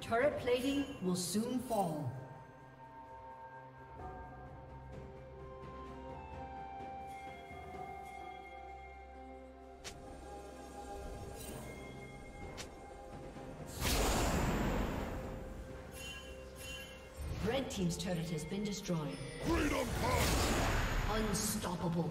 Turret plating will soon fall. Red Team's turret has been destroyed. Freedom Unstoppable.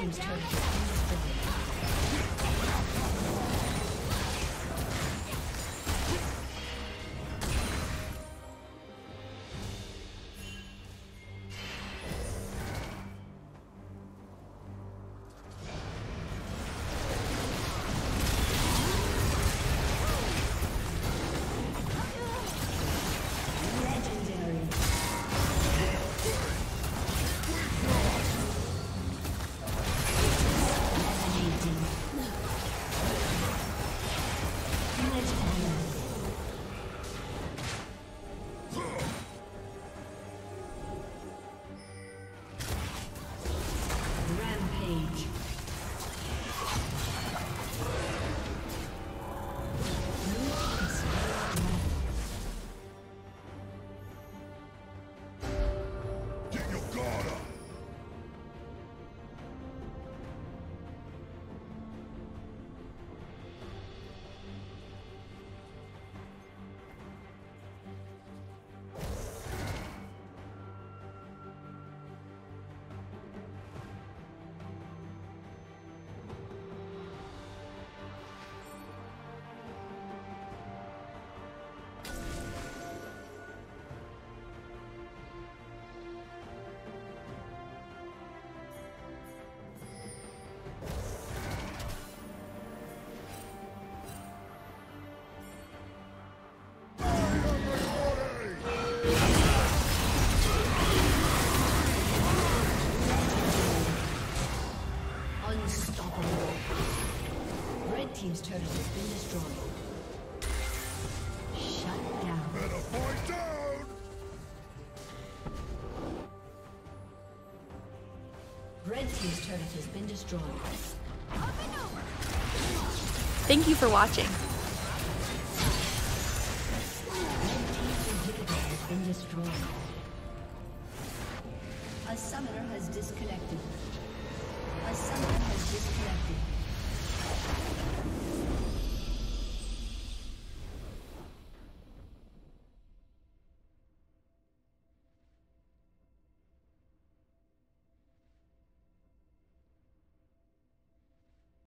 Team's turret turret has been destroyed. Thank you for watching. Red team's inhibitor has been destroyed. A summoner has disconnected. A summoner has disconnected.